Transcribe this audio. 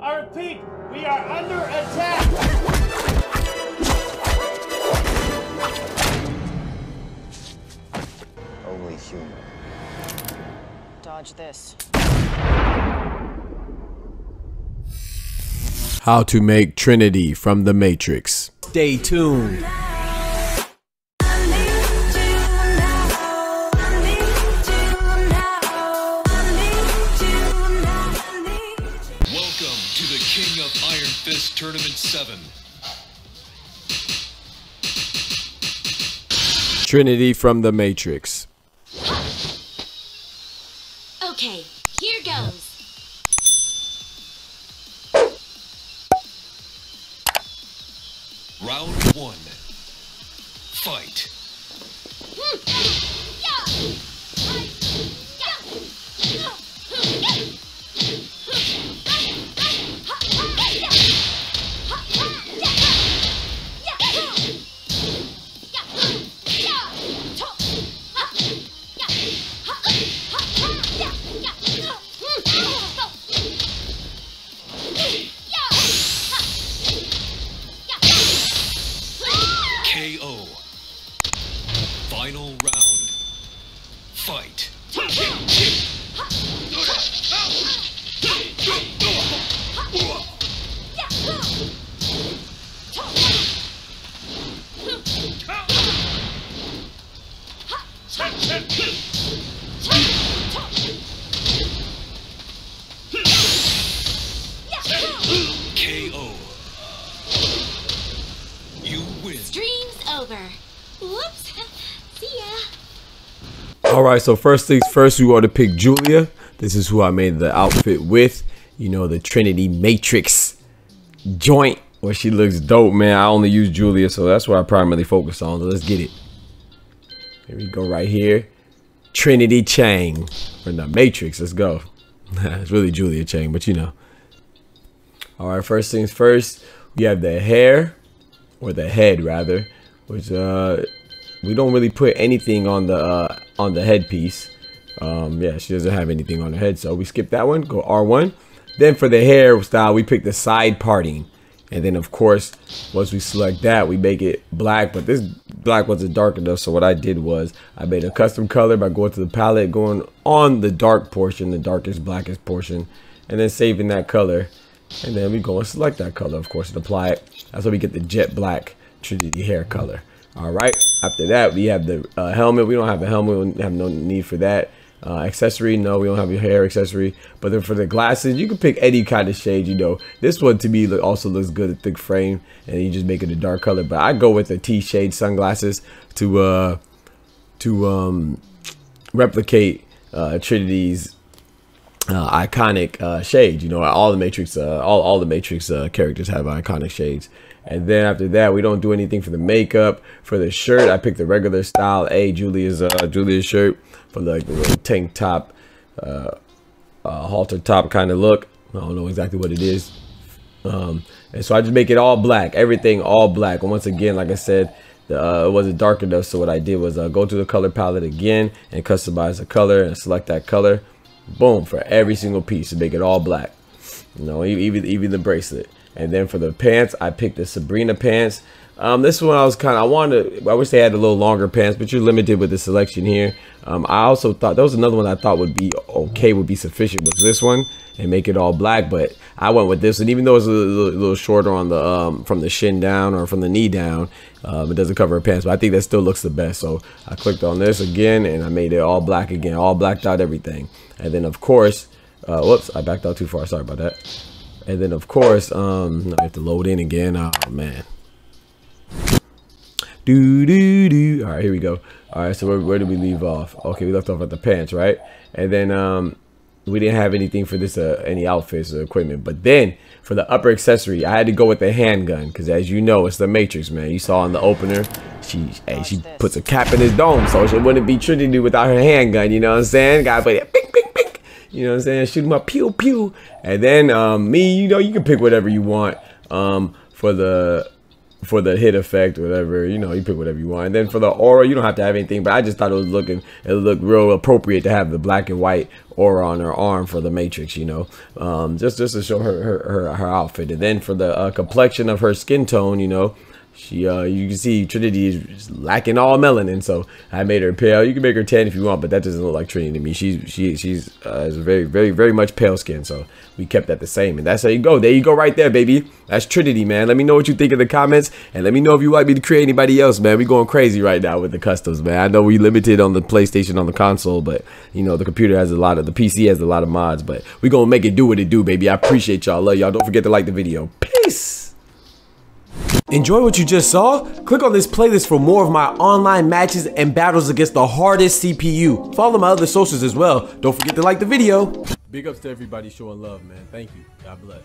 I repeat, we are under attack! Only human. Dodge this. How to make Trinity from the Matrix. Stay tuned. Tournament 7. Trinity from the Matrix. Okay, here goes. Round 1. Fight. Hmm, KO. You win. Dream's over. Whoops. See ya. All right, so first things first, we want to pick Julia. This is who I made the outfit with. You know, the Trinity Matrix joint where she looks dope, man. I only use Julia, so that's what I primarily focus on. So let's get it. Here we go right here. Trinity Chang from the Matrix. Let's go. it's really Julia Chang, but you know. All right, first things first, we have the hair or the head rather, which uh we don't really put anything on the uh, on the headpiece. Um, yeah, she doesn't have anything on her head, so we skip that one. Go R1. Then for the hairstyle, we pick the side parting, and then of course, once we select that, we make it black. But this black wasn't dark enough, so what I did was I made a custom color by going to the palette, going on the dark portion, the darkest, blackest portion, and then saving that color. And then we go and select that color, of course, and apply it. That's how we get the jet black Trinity hair color. All right. After that, we have the uh, helmet. We don't have a helmet. We don't have no need for that. Uh, accessory, no, we don't have your hair accessory. But then for the glasses, you can pick any kind of shade. You know, this one to me also looks good, a thick frame, and you just make it a dark color. But I go with the T shade sunglasses to uh to um replicate uh Trinity's uh, iconic uh, shades. You know, all the Matrix, uh, all all the Matrix uh, characters have iconic shades. And then after that, we don't do anything for the makeup. For the shirt, I picked the regular style A Julia's uh, Julia's shirt for like the little tank top, uh, halter top kind of look. I don't know exactly what it is. Um, and so I just make it all black, everything all black. And once again, like I said, uh, it wasn't dark enough. So what I did was uh, go to the color palette again and customize the color and select that color. Boom for every single piece to make it all black. You know, even even the bracelet. And then for the pants, I picked the Sabrina pants. Um, this one I was kind of I wanted. I wish they had a little longer pants, but you're limited with the selection here. Um, I also thought that was another one I thought would be okay, would be sufficient. Was this one and make it all black? But I went with this, and even though it's a little, little shorter on the um, from the shin down or from the knee down, um, it doesn't cover pants. But I think that still looks the best. So I clicked on this again, and I made it all black again, all blacked out everything. And then of course, uh, whoops, I backed out too far. Sorry about that. And then of course, um, I have to load in again. Oh man. Do do do. All right, here we go. All right, so where, where did we leave off? Okay, we left off at the pants, right? And then um, we didn't have anything for this, uh, any outfits or equipment. But then for the upper accessory, I had to go with the handgun because, as you know, it's the Matrix, man. You saw in the opener, she hey, she puts a cap in his dome, so she wouldn't be Trinity without her handgun. You know what I'm saying? Gotta put it, ping, ping, ping. You know what I'm saying? Shoot him up, pew, pew. And then um, me, you know, you can pick whatever you want um, for the for the hit effect, whatever. You know, you pick whatever you want. And then for the aura, you don't have to have anything. But I just thought it was looking, it looked real appropriate to have the black and white aura on her arm for the Matrix. You know, um, just just to show her her her, her outfit. And then for the uh, complexion of her skin tone, you know, she, uh, you can see Trinity is lacking all melanin, so I made her pale. You can make her tan if you want, but that doesn't look like Trinity to me. She's she she's uh, is very very very much pale skin, so we kept that the same, and that's how you go. There you go, right there, baby. That's Trinity, man. Let me know what you think in the comments, and let me know if you want me to create anybody else, man. We going crazy right now with the customs, man. I know we limited on the PlayStation on the console, but you know the computer has a lot of the PC has a lot of mods, but we gonna make it do what it do, baby. I appreciate y'all, love y'all. Don't forget to like the video. Peace. Enjoy what you just saw? Click on this playlist for more of my online matches and battles against the hardest CPU. Follow my other socials as well. Don't forget to like the video. Big ups to everybody showing love, man. Thank you. God bless.